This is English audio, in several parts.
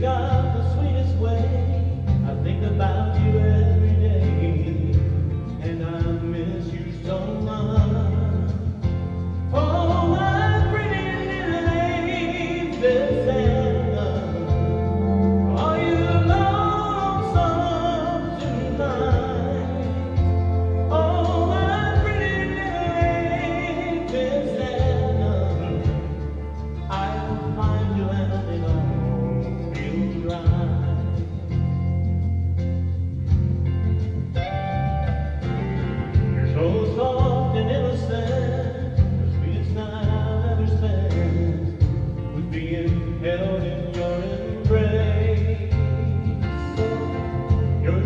love.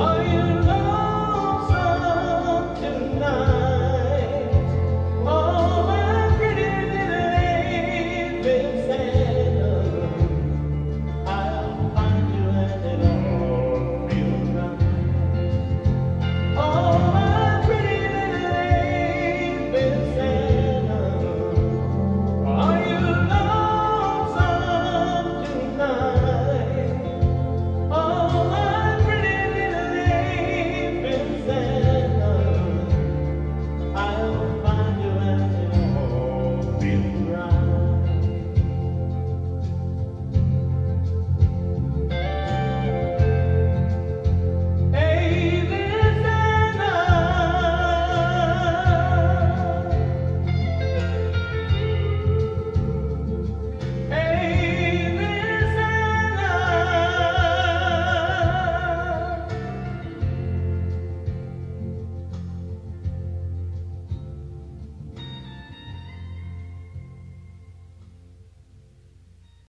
I